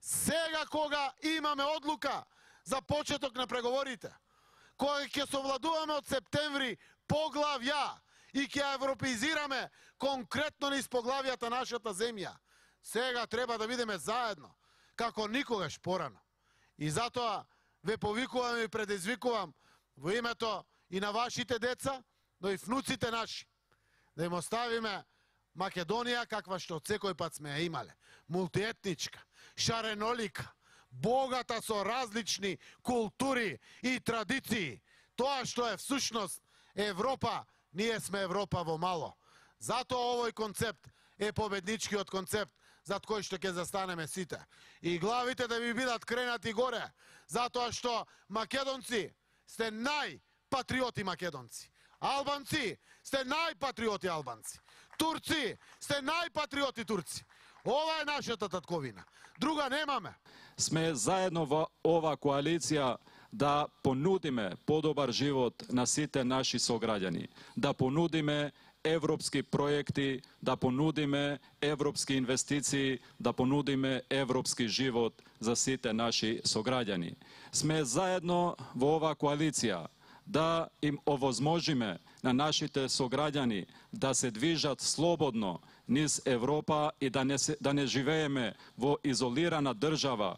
Сега кога имаме одлука за почеток на преговорите, кога ќе совладуваме од септември поглавја и ќе европеизираме конкретно низ поглавјата нашата земја, сега треба да бидеме заедно, како никогаш порано. И затоа ве повикувам и предизвикувам во името и на вашите деца, но и внуците наши, да им оставиме Македонија каква што од секој пат сме ја имале. Мултиетничка, шаренолика, богата со различни култури и традиции. Тоа што е всушност Европа, ние сме Европа во мало. Затоа овој концепт е победничкиот концепт зад кој што ќе застанеме сите. И главите да ви бидат кренати горе, затоа што македонци сте најпатриоти македонци. Албанци сте најпатриоти албанци. Турци сте најпатриоти турци. Ова е нашата татковина. Друга немаме. Сме заедно во ова коалиција да понудиме подобар живот на сите наши сограѓани, да понудиме европски проекти, да понудиме европски инвестиции, да понудиме европски живот за сите наши сограѓани. Сме заедно во ова коалиција да им овозможиме на нашите сограѓани да се движат слободно низ Европа и да не, се, да не живееме во изолирана држава